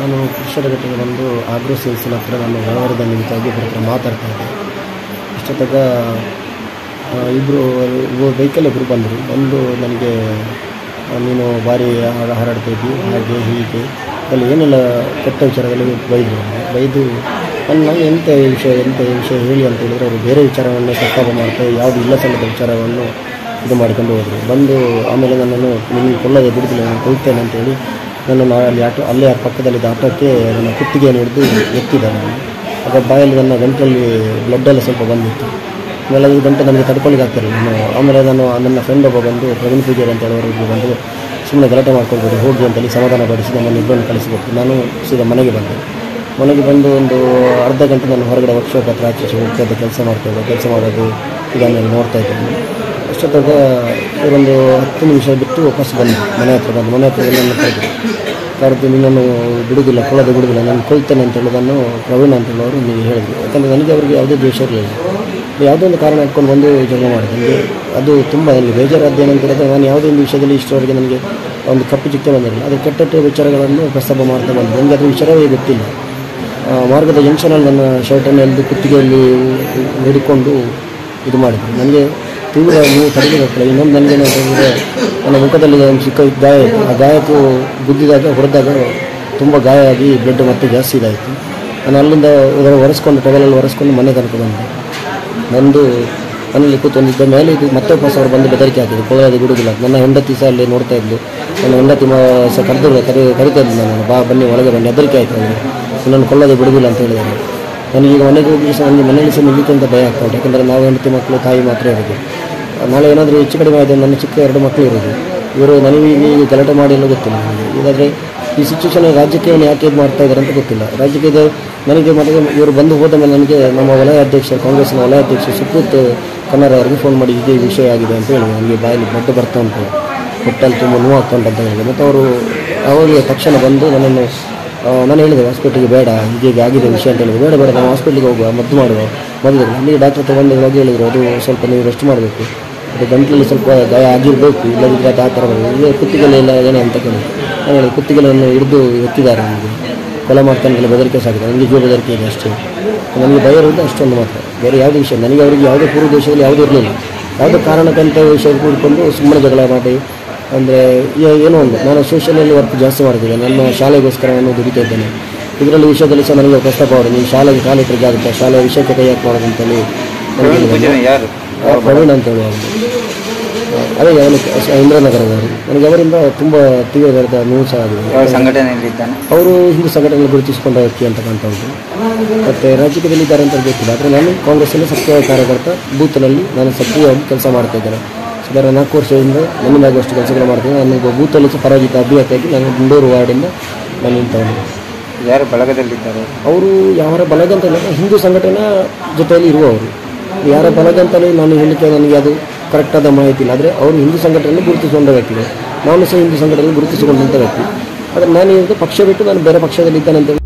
ನಾನು ಘಟ್ಟಕ್ಕೆ ಬಂದು ಆಗ್ರೋ ಸೇಲ್ಸಿನ ಹತ್ರ ನಾನು ವ್ಯವಹಾರದ ನಿಮಿತ್ತಾಗಿ ಇಬ್ಬರ ಹತ್ರ ಮಾತಾಡ್ತಾ ಇದ್ದೆ. ಇಷ್ಟೊತ್ತಾಗ ಇಬ್ಬರು ಬೈಕಲ್ಲಿ ಇಬ್ಬರು ಬಂದರು. ಬಂದು ನನಗೆ ನೀನು ಭಾರಿ ಹಾರ- ಹಾರಾಡ್ತಾ ಇದ್ದಿ, ಹಾಗೆ ಹೀಗೆ. ಅಲ್ಲಿ ಏನೆಲ್ಲ ಕೆಟ್ಟ ವಿಚಾರದಲ್ಲಿ ಬೈದರು. ಬೈದು ನಾನು ನಾನು ಎಂಥ ವಿಷಯ ಎಂಥ ವಿಷಯ ಹೇಳಿ ಅಂತ ಹೇಳಿದರೆ ಅವರು ಬೇರೆ ವಿಚಾರವನ್ನು ಪ್ರಸ್ತಾಪ ಮಾಡ್ತಾ, ಯಾವುದು ಇಲ್ಲ ಸಲ್ಲದ ವಿಚಾರವನ್ನು ಇದು ಮಾಡ್ಕೊಂಡು ಹೋದರು. ಬಂದು ಆಮೇಲೆ ನನ್ನನ್ನು ನಿಮಗೆ ಕೊಲ್ಲದೆ ಬಿಡ್ತೀನಿ ನಾನು ಕೊಲ್ತೇನೆ ಅಂತೇಳಿ ನನ್ನನ್ನು ಅಲ್ಲಿ ಆಟೋ, ಅಲ್ಲೇ ಆ ಪಕ್ಕದಲ್ಲಿದ್ದ ಆಟೋಕ್ಕೆ ನನ್ನ ಕುತ್ತಿಗೆಯನ್ನು ಹಿಡಿದು ಎತ್ತಿದ ನಾನು ಆಗ ಬಾಯಲ್ಲಿ ನನ್ನ ಗಂಟಲಲ್ಲಿ ಬ್ಲಡ್ಡೆಲ್ಲ ಸ್ವಲ್ಪ ಬಂದಿತ್ತು. ಆಮೇಲೆ ಅದು ಗಂಟೆ ನನಗೆ ತಡ್ಕೊಳ್ಳಿಕ್ಕೆ ಆಗ್ತಿರಲಿಲ್ಲ. ನಾನು ಆಮೇಲೆ ನಾನು ನನ್ನ ಫ್ರೆಂಡ್ ಒಬ್ಬ ಬಂದು, ಪ್ರವೀಣ್ ಪೂಜಾರಿ ಅಂತ ಹೇಳೋರಿಗೆ ಬಂದು ಸುಮ್ಮನೆ ಗಲಾಟೆ ಮಾಡ್ಕೊಳ್ಬೋದು ಹೋಗಿ ಅಂತೇಳಿ ಸಮಾಧಾನ ಪಡಿಸಿ ನಮ್ಮನ್ನು ಇಬ್ಬರನ್ನು ಕಳಿಸಬೇಕು. ನಾನು ಸೀದಾ ಮನೆಗೆ ಬಂದೆ. ಮನೆಗೆ ಬಂದು ಒಂದು ಅರ್ಧ ಗಂಟೆ ನಾನು ಹೊರಗಡೆ ವರ್ಕ್ಶಾಪ್ ಹತ್ರ ಆಚೆ ಹೋಗ್ತಾ ಇದ್ದೆ, ಕೆಲಸ ಮಾಡ್ತಾ ಇದ್ದೆ, ಕೆಲಸ ಮಾಡೋದು ಇದನ್ನೆಲ್ಲ ನೋಡ್ತಾ ಇದ್ದೆ ಅಷ್ಟೊತ್ತಾಗ ಒಂದು ಹತ್ತು ನಿಮಿಷ ಬಿಟ್ಟು ವಾಪಸ್ ಬಂದೆ. ಮನೆ ಹತ್ರ ಬಂದು. ಮನೆ ಹತ್ರ ನನ್ನ ಕರೆದು ಕರೆದು ನಿನ್ನನ್ನು ಬಿಡುವುದಿಲ್ಲ ಕೊಳದ ಬಿಡುವುದಿಲ್ಲ ನಾನು ಕೊಲ್ತೇನೆ ಅಂತ ಹೇಳೋದನ್ನು ಪ್ರವೀಣ್ ಅಂತ ಹೇಳೋರು ನೀವು ಹೇಳಿದ್ರು. ಯಾಕಂದರೆ ನನಗೆ ಅವರಿಗೆ ಯಾವುದೇ ದ್ವೇಷ ಇರಲಿಲ್ಲ. ಯಾವುದೋ ಒಂದು ಕಾರಣ ಇಟ್ಕೊಂಡು ಬಂದು ಜಗಳ ಮಾಡಿದೆ. ಅದು ತುಂಬ ನನಗೆ ಬೇಜಾರಾದ ಏನಂತ ನಾನು ಯಾವುದೇ ಒಂದು ವಿಷಯದಲ್ಲಿ ಇಷ್ಟರವರೆಗೆ ನನಗೆ ಒಂದು ಕಪ್ಪು ಚಿಕ್ಕ ಬಂದಿರಲಿಲ್ಲ. ಅದು ಕೆಟ್ಟ ವಿಚಾರಗಳನ್ನು ಪ್ರಸ್ತಾಪ ಮಾಡ್ತಾ ಬಂದೆ. ನನಗೆ ಅದು ವಿಚಾರವೇ ಗೊತ್ತಿಲ್ಲ. ಮಾರ್ಗದ ಜಂಕ್ಷನಲ್ಲಿ ನನ್ನ ಶರ್ಟನ್ನು ಎಳೆದು ಕುತ್ತಿಗೆಯಲ್ಲಿ ಹಿಡ್ಕೊಂಡು ಇದು ಮಾಡಿದ್ರು. ನನಗೆ ತೀವ್ರ ನೀವು ತಡೆಯಲಿಕ್ಕಾಗಲ್ಲ ಇನ್ನೊಂದು ನನಗೆ ಏನಂತ ನನ್ನ ಮುಖದಲ್ಲಿ ಒಂದು ಚಿಕ್ಕ ಗಾಯ ಆ ಗಾಯಕ್ಕೂ ಗುದ್ದಿದಾಗ, ಹೊಡೆದಾಗ ತುಂಬ ಗಾಯ ಆಗಿ ಬ್ಲಡ್ ಮತ್ತೆ ಜಾಸ್ತಿ ಇದಾಯಿತು. ನಾನು ಅಲ್ಲಿಂದ ಒರೆಸ್ಕೊಂಡು ಟವೆಲಲ್ಲಿ ಒರೆಸ್ಕೊಂಡು ಮನೆ ತನಕ ಬಂದೆ. ಬಂದು ಮನೇಲಿ ಕೂತ್ಕೊಂಡಿದ್ದ ಮೇಲೆ ಇದು ಮತ್ತೆ ಹೊಸ ಅವ್ರು ಬಂದು ಬೆದರಿಕೆ ಹಾಕಿದ್ರು. ಕೊಳೋದು ಬಿಡುವುದಿಲ್ಲ ನನ್ನ ಹೆಂಡತಿ ಸಹ ಅಲ್ಲಿ ನೋಡ್ತಾ ಇದ್ಲು. ನನ್ನ ಹೆಂಡತಿ ಸಹ ಕರೆದು ಕರಿ ಕರಿತಾ ಇದ್ಲು ನಾನು ಬಾ, ಬನ್ನಿ, ಒಳಗೆ ಬನ್ನಿ. ಹೆದರಿಕೆ ಆಯಿತು ನನಗೆ ಕೊಳ್ಳೋದು ಬಿಡುವುದಿಲ್ಲ ಅಂತ ಹೇಳಿದ್ದಾರೆ ನನಗೀಗ ಮನೆಗೆ ಹೋಗಿ ಸಹ ನನಗೆ ಮನೆಯಲ್ಲಿ ಸಹ ನಿಲ್ಲಿಕ್ಕೆ ಅಂತ ಭಯ ಆಗ್ತಾ ಉಂಟು. ಯಾಕಂದರೆ ನಾವು ಹೆಂಡತಿ ಮಕ್ಕಳು, ತಾಯಿ ಮಾತ್ರ ಇರೋದು. ನಾಳೆ ಏನಾದರೂ ಹೆಚ್ಚು ಕಡಿಮೆ ಆಯಿತು ನನ್ನ ಚಿಕ್ಕ ಎರಡು ಮಕ್ಕಳು ಇರೋದು. ಇವರು ನನಗೆ ಈಗ ಗಲಾಟೆ ಮಾಡಿಲ್ಲ ಗೊತ್ತಿಲ್ಲ ನನಗೆ. ಇದಾದರೆ ಈ ಸಿಚುವೇಶನ್ ರಾಜ್ಯಕ್ಕೆ ಯಾಕೆ ಇದು ಮಾಡ್ತಾ ಇದ್ದಾರೆ ಅಂತ ಗೊತ್ತಿಲ್ಲ. ರಾಜ್ಯಕ್ಕೆ ಇದು ನನಗೆ ಮತ್ತೆ ಇವರು ಬಂದು ಹೋದ ಮೇಲೆ ನನಗೆ ನಮ್ಮ ವಲಯ ಅಧ್ಯಕ್ಷ ಕಾಂಗ್ರೆಸ್ನ ವಲಯ ಅಧ್ಯಕ್ಷ ಸುಪ್ರೀತ್ ಕನ್ನಡ ಅವರಿಗೆ ಫೋನ್ ಮಾಡಿ ಇದೇ ವಿಷಯ ಆಗಿದೆ ಅಂತ ಹೇಳಿ ನನಗೆ ಬಾಯಲ್ಲಿ ಮದ್ದು ಬರ್ತಾ ಉಂಟು. ಹೊಟ್ಟಲ್ಲಿ ತುಂಬ ನೋವು ಉಂಟು ಅಂತ ಹೇಳಿದೆ ಮತ್ತು ಅವರು ಅವರಿಗೆ ತಕ್ಷಣ ಬಂದು ನನ್ನನ್ನು ನಾನು ಹೇಳಿದೆ ಹಾಸ್ಪಿಟ್ಲಿಗೆ ಬೇಡ, ಹೀಗೆ ಆಗಿದೆ ವಿಷಯ ಅಂತ ಹೇಳಿದ್ರು. ಬೇಡ ಬೇಡ, ನಾವು ಹಾಸ್ಪಿಟ್ಲಿಗೆ ಹೋಗುವ, ಮದ್ದು ಮಾಡುವ. ಮದ್ದು ಅಲ್ಲಿ ಡಾಕ್ಟ್ರ್ ತಗೊಂಡು ಹೋಗಿ ಹೇಳಿದರು, ಅದು ಸ್ವಲ್ಪ ನೀವು ರೆಸ್ಟ್ ಮಾಡಬೇಕು. ಗಂಟಲಲ್ಲಿ ಸ್ವಲ್ಪ ಗಾಯ ಆಗಿರಬೇಕು ಇಲ್ಲದಿದ್ದರೆ ಆ ಥರ ಬರೋದು ಈಗ ಕುತ್ತಿಗೆಲ್ಲ ಎಲ್ಲ ಏನೇ ಅಂತ ಕೇಳಿ. ನಾನು ಹೇಳಿದೆ ಕುತ್ತಿಗೆಗಳನ್ನು ಹಿಡಿದು ಎತ್ತಿದ್ದಾರೆ ನನಗೆ ಕೊಲೆ ಮಾಡ್ತಾನೆ ಬೆದರಿಕೆ ಸಾಕಿದೆ ನನಗೆ ಜೀವ ಬೆದರಿಕೆ ಇದೆ ಅಷ್ಟೇ. ನನಗೆ ಭಯ ಇರೋದು ಅಷ್ಟೊಂದು ಮಾತ್ರ. ಬೇರೆ ಯಾವುದೇ ವಿಷಯ ನನಗೆ ಅವರಿಗೆ ಯಾವುದೇ ಪೂರ್ವ ದೇಶದಲ್ಲಿ ಯಾವುದೂ ಇರಲಿಲ್ಲ. ಯಾವುದೇ ಕಾರಣಕ್ಕಂಥ ವಿಷಯ ಕೂಡಿಕೊಂಡು ಸುಮ್ಮನೆ ಜಗಳ ಮಾಡಿ. ಅಂದರೆ ಏನೋ ಒಂದು. ನಾನು ಸೋಷಿಯಲಲ್ಲಿ ವರ್ಕ್ ಜಾಸ್ತಿ ಮಾಡ್ತಿದ್ದೆ ನನ್ನ ಶಾಲೆಗೋಸ್ಕರ ನಾನು ದುಡಿತಾ ಇದ್ದೇನೆ. ಇದರಲ್ಲಿ ವಿಷಯದಲ್ಲಿ ಸಹ ನನಗೆ ಅವರು ನೀವು ಶಾಲೆಗೆ ಕಾಲಿಟ್ಟರೆ ಆಗುತ್ತೆ ಶಾಲೆಯ ವಿಷಯಕ್ಕೆ ಕೈ ಹಾಕಬಾರ್ದು ಅಂತೇಳಿ. ಯಾರು? ಪ್ರವೀಣ್ ಅಂತ ಹೇಳುವ. ಅದೇ ಅವನು ಇಂದ್ರನಗರದವರು. ನನಗೆ ಅವರಿಂದ ತುಂಬ ತೀವ್ರವಾದ ನೋವು ಸಹ ಆಗಿದೆ. ಅವರು ಹಿಂದೂ ಸಂಘಟನೆ ಗುರುತಿಸಿಕೊಂಡ ವ್ಯಕ್ತಿ ಅಂತ ಕಾಣ್ತಾ ಉಂಟು. ಮತ್ತು ರಾಜಕೀಯದಲ್ಲಿ ಇದ್ದಾರೆ ಅಂತ ಗೊತ್ತಿಲ್ಲ. ಆದರೆ ನಾನು ಕಾಂಗ್ರೆಸ್ಸಲ್ಲಿ ಸಕ್ರಿಯ ಕಾರ್ಯಕರ್ತ ಬೂತ್ನಲ್ಲಿ ನಾನು ಸಕ್ರಿಯವಾಗಿ ಕೆಲಸ ಮಾಡ್ತಾ ಇದ್ದೇನೆ. ಸುಮಾರು ನಾಲ್ಕು ವರ್ಷದಿಂದ ನನ್ನದಾಗುವಷ್ಟು ಕೆಲಸಗಳು ಮಾಡ್ತೀನಿ ನಾನು ಬೂತಲ್ಲಿ ಸಹ ಪರಾಜಿತ ಅಭ್ಯರ್ಥಿಯಾಗಿ ನಾನು ಗುಂಡೂರು ವಾರ್ಡಿಂದ ನಾನು ನಿಂತವನು ಯಾರು ಬಳಗದಲ್ಲಿದ್ದಾರೆ? ಅವರು ಯಾವ ಬಳಗ ಅಂತ ಹಿಂದೂ ಸಂಘಟನಾ ಜೊತೆಯಲ್ಲಿ ಇರುವವರು. ಯಾರ ಬಲಗ ಅಂತಲೇ ನಾನು ಹೇಳಲಿಕ್ಕೆ ನನಗೆ ಅದು ಕರೆಕ್ಟಾದ ಮಾಹಿತಿ ಇಲ್ಲ. ಆದರೆ ಅವರು ಹಿಂದೂ ಸಂಘಟನೆಯಲ್ಲಿ ಗುರುತಿಸಿಕೊಂಡ ವ್ಯಕ್ತಿಗಳು ನಾನು ಸಹ ಹಿಂದೂ ಸಂಘಟನೆಯಲ್ಲಿ ಗುರುತಿಸಿಕೊಂಡಂಥ ವ್ಯಕ್ತಿ. ಆದರೆ ನಾನು ಇವತ್ತು ಪಕ್ಷ ಬಿಟ್ಟು ನಾನು ಬೇರೆ ಪಕ್ಷದಲ್ಲಿ ಇದ್ದಾನಂತ